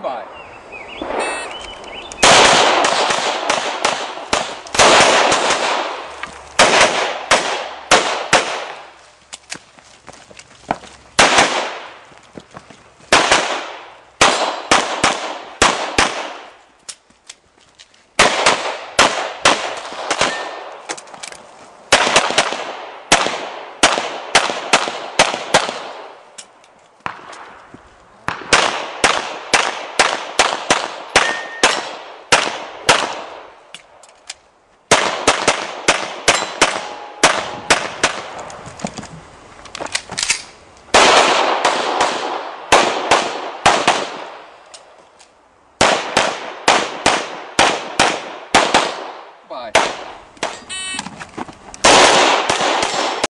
standby.